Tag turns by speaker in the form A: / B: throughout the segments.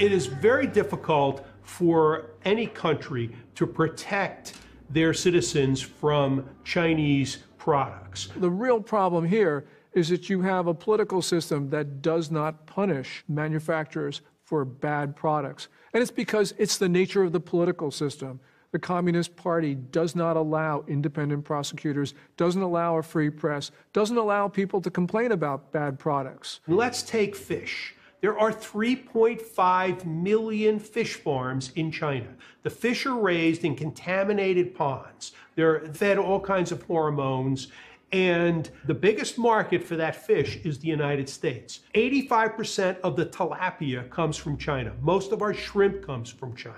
A: It is very difficult for any country to protect their citizens from Chinese products.
B: The real problem here is that you have a political system that does not punish manufacturers for bad products. And it's because it's the nature of the political system. The Communist Party does not allow independent prosecutors, doesn't allow a free press, doesn't allow people to complain about bad products.
A: Let's take fish. There are 3.5 million fish farms in China. The fish are raised in contaminated ponds. They're fed all kinds of hormones. And the biggest market for that fish is the United States. 85% of the tilapia comes from China. Most of our shrimp comes from China.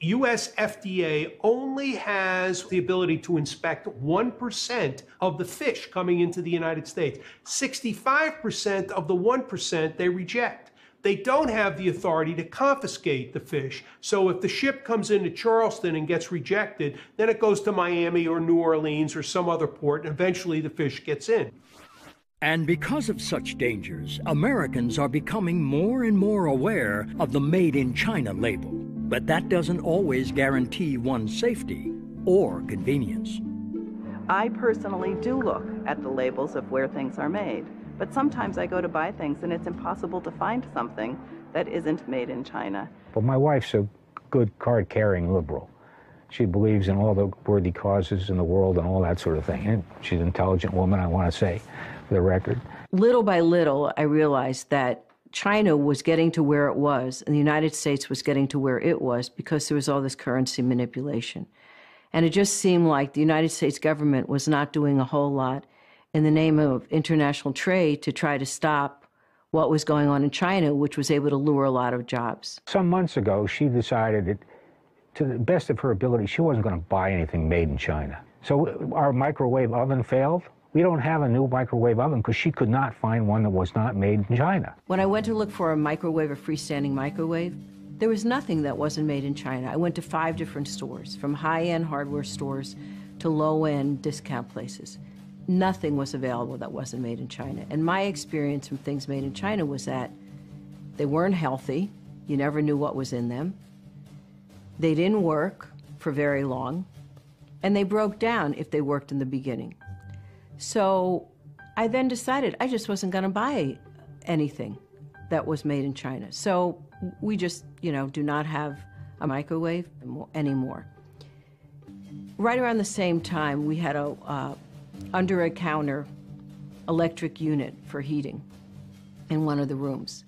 A: US FDA only has the ability to inspect 1% of the fish coming into the United States. 65% of the 1% they reject. They don't have the authority to confiscate the fish. So if the ship comes into Charleston and gets rejected, then it goes to Miami or New Orleans or some other port, and eventually the fish gets in.
C: And because of such dangers, Americans are becoming more and more aware of the Made in China label. But that doesn't always guarantee one's safety or convenience.
D: I personally do look at the labels of where things are made. But sometimes I go to buy things and it's impossible to find something that isn't made in China.
E: But my wife's a good card carrying liberal. She believes in all the worthy causes in the world and all that sort of thing. And she's an intelligent woman, I want to say, for the record.
F: Little by little, I realized that China was getting to where it was, and the United States was getting to where it was because there was all this currency manipulation. And it just seemed like the United States government was not doing a whole lot in the name of international trade to try to stop what was going on in China, which was able to lure a lot of jobs.
E: Some months ago, she decided that, to the best of her ability, she wasn't going to buy anything made in China. So our microwave oven failed. We don't have a new microwave oven because she could not find one that was not made in China.
F: When I went to look for a microwave, a freestanding microwave, there was nothing that wasn't made in China. I went to five different stores, from high end hardware stores to low end discount places nothing was available that wasn't made in China. And my experience from things made in China was that they weren't healthy. You never knew what was in them. They didn't work for very long. And they broke down if they worked in the beginning. So I then decided I just wasn't going to buy anything that was made in China. So we just, you know, do not have a microwave anymore. Right around the same time, we had a, uh, under a counter electric unit for heating in one of the rooms.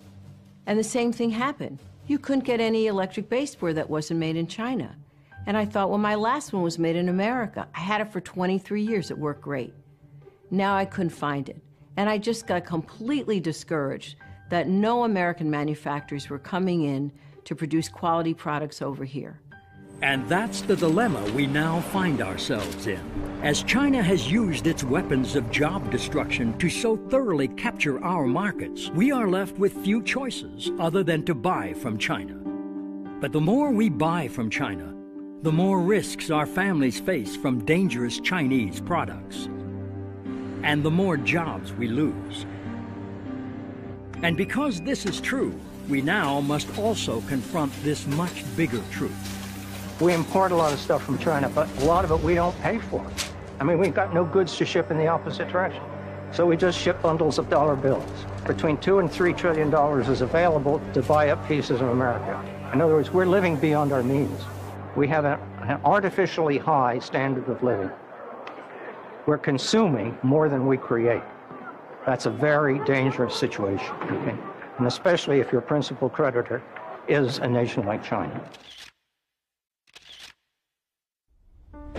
F: And the same thing happened. You couldn't get any electric baseboard that wasn't made in China. And I thought, well, my last one was made in America. I had it for 23 years. It worked great. Now I couldn't find it. And I just got completely discouraged that no American manufacturers were coming in to produce quality products over here.
C: And that's the dilemma we now find ourselves in. As China has used its weapons of job destruction to so thoroughly capture our markets, we are left with few choices other than to buy from China. But the more we buy from China, the more risks our families face from dangerous Chinese products. And the more jobs we lose. And because this is true, we now must also confront this much bigger truth.
G: We import a lot of stuff from China, but a lot of it we don't pay for. I mean, we've got no goods to ship in the opposite direction. So we just ship bundles of dollar bills. Between two and three trillion dollars is available to buy up pieces of America. In other words, we're living beyond our means. We have a, an artificially high standard of living. We're consuming more than we create. That's a very dangerous situation, okay? and especially if your principal creditor is a nation like China.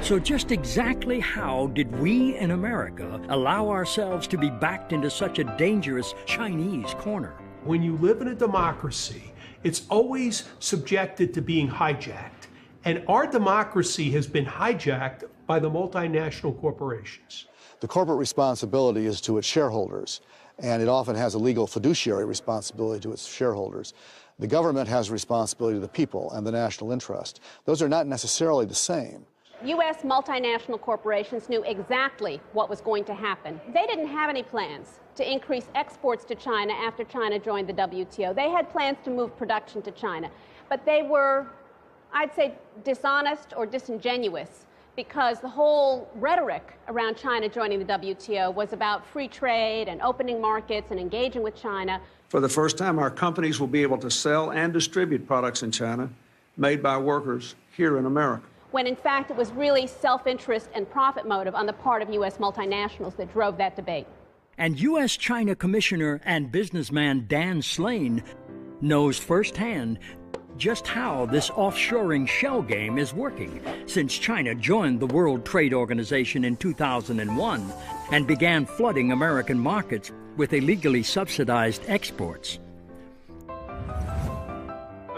C: So, just exactly how did we in America allow ourselves to be backed into such a dangerous Chinese corner?
A: When you live in a democracy, it's always subjected to being hijacked. And our democracy has been hijacked by the multinational corporations.
H: The corporate responsibility is to its shareholders, and it often has a legal fiduciary responsibility to its shareholders. The government has responsibility to the people and the national interest. Those are not necessarily the same.
I: U.S. multinational corporations knew exactly what was going to happen. They didn't have any plans to increase exports to China after China joined the WTO. They had plans to move production to China, but they were, I'd say, dishonest or disingenuous because the whole rhetoric around China joining the WTO was about free trade and opening markets and engaging with China.
J: For the first time, our companies will be able to sell and distribute products in China made by workers here in America
I: when in fact it was really self interest and profit motive on the part of U.S. multinationals that drove that debate.
C: And U.S. China Commissioner and businessman Dan Slane knows firsthand just how this offshoring shell game is working since China joined the World Trade Organization in 2001 and began flooding American markets with illegally subsidized exports.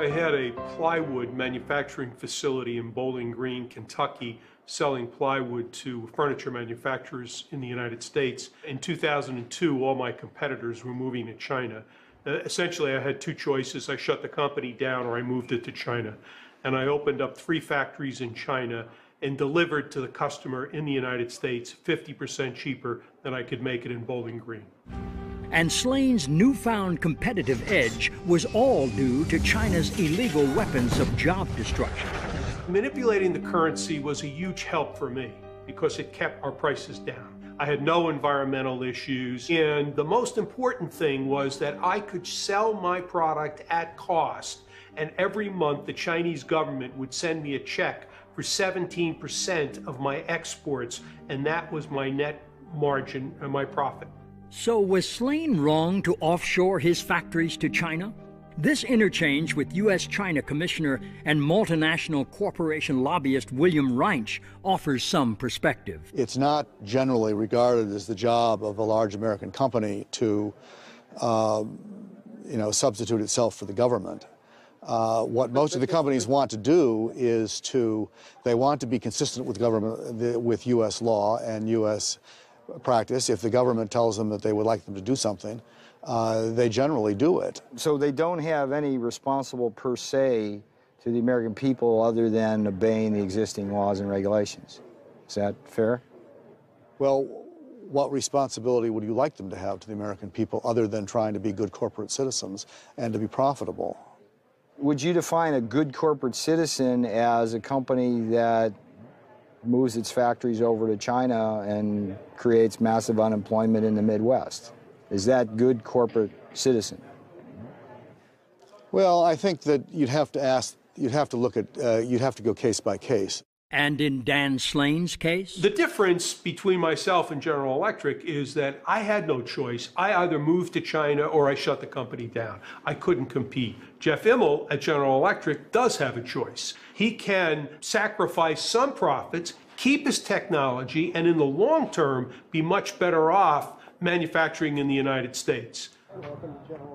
A: I had a plywood manufacturing facility in Bowling Green, Kentucky, selling plywood to furniture manufacturers in the United States. In 2002, all my competitors were moving to China. Uh, essentially, I had two choices. I shut the company down or I moved it to China. And I opened up three factories in China and delivered to the customer in the United States 50% cheaper than I could make it in Bowling Green.
C: And Slane's newfound competitive edge was all due to China's illegal weapons of job destruction.
A: Manipulating the currency was a huge help for me because it kept our prices down. I had no environmental issues. And the most important thing was that I could sell my product at cost. And every month, the Chinese government would send me a check for 17% of my exports. And that was my net margin and my profit.
C: So was Slane wrong to offshore his factories to China? This interchange with U.S. China Commissioner and multinational corporation lobbyist William Reinsch offers some perspective.
H: It's not generally regarded as the job of a large American company to, uh, you know, substitute itself for the government. Uh, what most of the companies want to do is to, they want to be consistent with government, with U.S. law and U.S practice. If the government tells them that they would like them to do something, uh, they generally do it.
K: So they don't have any responsible per se to the American people other than obeying the existing laws and regulations. Is that fair?
H: Well, what responsibility would you like them to have to the American people other than trying to be good corporate citizens and to be profitable?
K: Would you define a good corporate citizen as a company that moves its factories over to China and creates massive unemployment in the Midwest. Is that good corporate citizen?
H: Well, I think that you'd have to ask, you'd have to look at, uh, you'd have to go case by case.
C: And in Dan Slane's case?
A: The difference between myself and General Electric is that I had no choice. I either moved to China or I shut the company down. I couldn't compete. Jeff Immelt at General Electric does have a choice. He can sacrifice some profits, keep his technology, and in the long term be much better off manufacturing in the United States.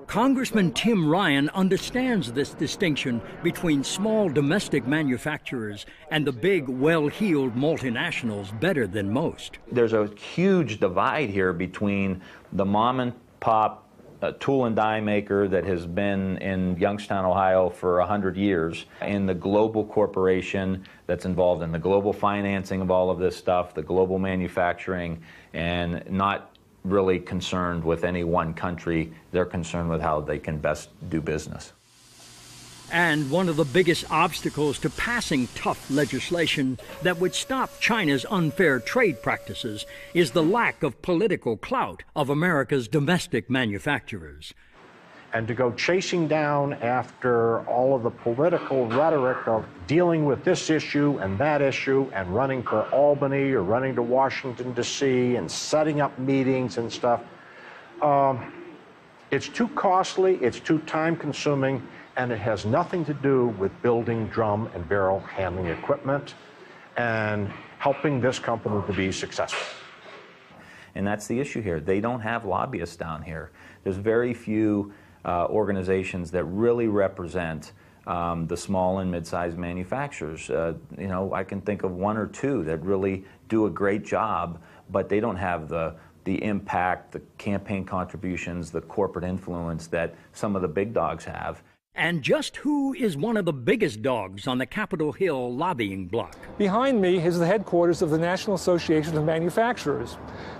C: Congressman Tim Ryan understands this distinction between small domestic manufacturers and the big, well heeled multinationals better than most.
L: There's a huge divide here between the mom and pop uh, tool and die maker that has been in Youngstown, Ohio for 100 years, and the global corporation that's involved in the global financing of all of this stuff, the global manufacturing, and not really concerned with any one country. They're concerned with how they can best do business.
C: And one of the biggest obstacles to passing tough legislation that would stop China's unfair trade practices is the lack of political clout of America's domestic manufacturers.
M: And to go chasing down after all of the political rhetoric of dealing with this issue and that issue and running for Albany or running to Washington, D.C., and setting up meetings and stuff, um, it's too costly, it's too time consuming and it has nothing to do with building drum and barrel handling equipment and helping this company to be successful.
L: And that's the issue here. They don't have lobbyists down here. There's very few uh, organizations that really represent um, the small and mid-sized manufacturers. Uh, you know, I can think of one or two that really do a great job, but they don't have the the impact, the campaign contributions, the corporate influence that some of the big dogs have.
C: And just who is one of the biggest dogs on the Capitol Hill lobbying block?
B: Behind me is the headquarters of the National Association of Manufacturers,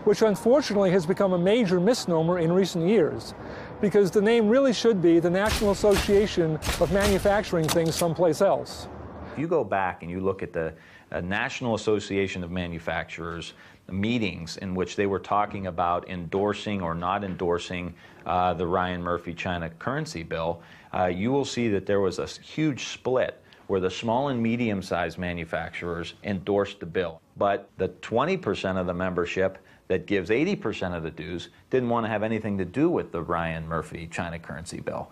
B: which unfortunately has become a major misnomer in recent years, because the name really should be the National Association of Manufacturing Things someplace else.
L: If you go back and you look at the uh, National Association of Manufacturers meetings in which they were talking about endorsing or not endorsing uh, the Ryan Murphy China currency bill, uh, you will see that there was a huge split where the small and medium sized manufacturers endorsed the bill. But the 20% of the membership that gives 80% of the dues didn't want to have anything to do with the Ryan Murphy China currency bill.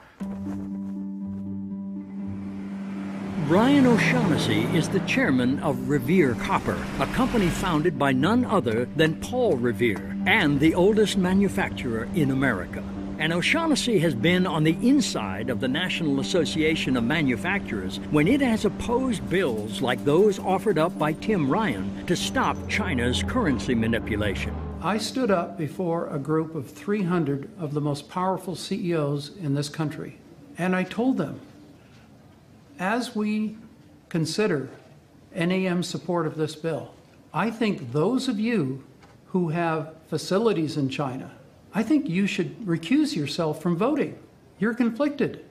C: Brian O'Shaughnessy is the chairman of Revere Copper, a company founded by none other than Paul Revere and the oldest manufacturer in America. And O'Shaughnessy has been on the inside of the National Association of Manufacturers when it has opposed bills like those offered up by Tim Ryan to stop China's currency manipulation.
N: I stood up before a group of 300 of the most powerful CEOs in this country, and I told them as we consider NAM support of this bill, I think those of you who have facilities in China, I think you should recuse yourself from voting. You're conflicted.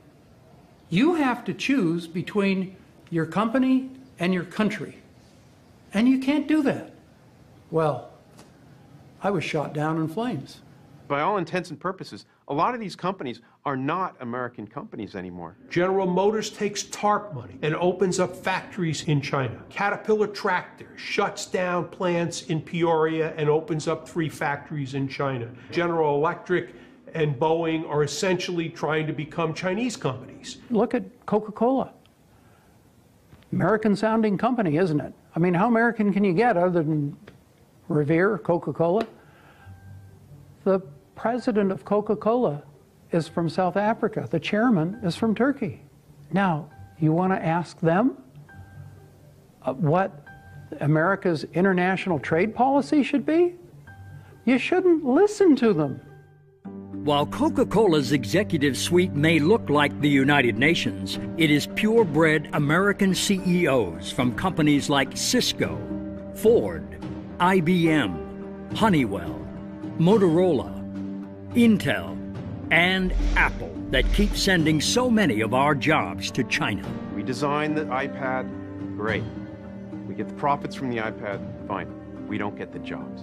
N: You have to choose between your company and your country. And you can't do that. Well, I was shot down in flames.
O: By all intents and purposes, a lot of these companies are not American companies anymore.
A: General Motors takes TARP money and opens up factories in China. Caterpillar Tractor shuts down plants in Peoria and opens up three factories in China. General Electric and Boeing are essentially trying to become Chinese companies.
N: Look at Coca Cola. American sounding company, isn't it? I mean, how American can you get other than Revere, Coca Cola? The president of Coca Cola is from South Africa, the chairman is from Turkey. Now, you want to ask them uh, what America's international trade policy should be? You shouldn't listen to them.
C: While Coca Cola's executive suite may look like the United Nations, it is purebred American CEOs from companies like Cisco, Ford, IBM, Honeywell, Motorola, Intel, and Apple that keep sending so many of our jobs to China.
O: We design the iPad, great. We get the profits from the iPad, fine. We don't get the jobs.